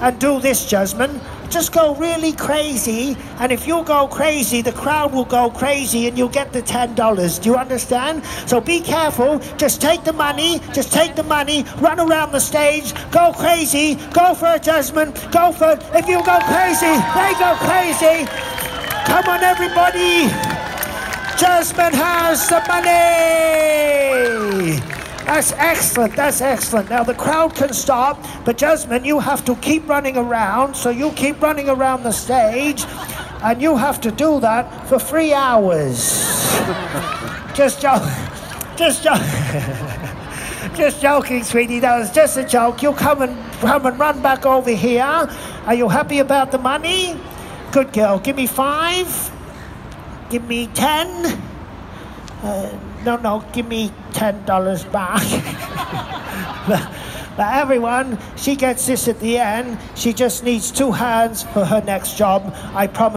and do this, Jasmine. Just go really crazy, and if you go crazy, the crowd will go crazy and you'll get the $10. Do you understand? So be careful. Just take the money, just take the money, run around the stage, go crazy, go for it, Jasmine, go for it. If you go crazy, they go crazy. Come on, everybody. Jasmine has the money. That's excellent. That's excellent. Now the crowd can stop, but Jasmine, you have to keep running around. So you keep running around the stage, and you have to do that for three hours. just joke. Just joke. just joking, sweetie. That was just a joke. You come and come and run back over here. Are you happy about the money? Good girl. Give me five. Give me ten. Uh, no, no, give me ten dollars back. but everyone, she gets this at the end. She just needs two hands for her next job. I promise.